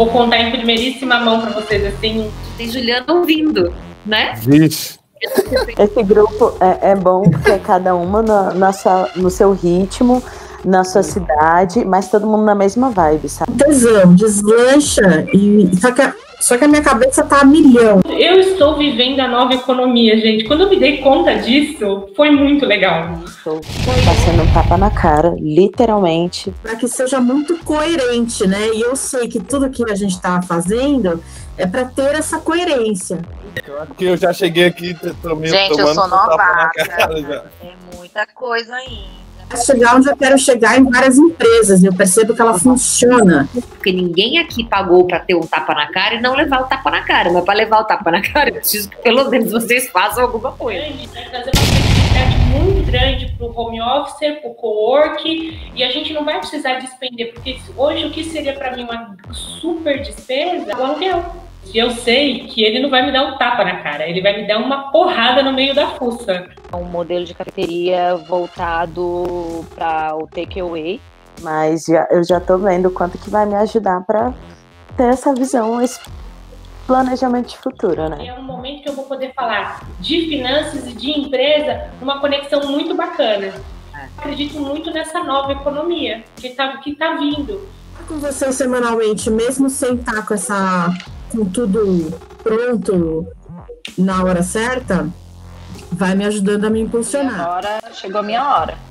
vou contar em primeiríssima mão para vocês, assim. Tem Juliana ouvindo, né? Vixe. Esse grupo é, é bom porque é cada uma na, na sua, no seu ritmo, na sua cidade, mas todo mundo na mesma vibe, sabe? Tesão, deslancha e. Só que, a, só que a minha cabeça tá a milhão. Eu estou vivendo a nova economia, gente. Quando eu me dei conta disso, foi muito legal. Estou passando um tapa na cara, literalmente. Para que seja muito coerente, né? E eu sei que tudo que a gente tá fazendo é para ter essa coerência. Porque eu já cheguei aqui tomando Gente, eu sou um tapa na novata. cara já. Tem muita coisa ainda. Chegar onde eu quero chegar em várias empresas, e eu percebo que ela funciona. Porque ninguém aqui pagou pra ter um tapa na cara e não levar o tapa na cara. Mas pra levar o tapa na cara, eu preciso que pelo menos vocês façam alguma coisa. trazer uma flexibilidade muito grande para o home office, para o co-work, e a gente não vai precisar despender, porque hoje o que seria para mim uma super despesa é o aluguel. E eu sei que ele não vai me dar um tapa na cara, ele vai me dar uma porrada no meio da fuça. um modelo de cafeteria voltado para o takeaway. Mas já, eu já tô vendo o quanto que vai me ajudar para ter essa visão, esse planejamento de futuro, né? É um momento que eu vou poder falar de finanças e de empresa numa conexão muito bacana. Acredito muito nessa nova economia que está que tá vindo. Com você semanalmente, mesmo sem estar com essa. Com tudo pronto na hora certa, vai me ajudando a me impulsionar. Agora chegou a minha hora.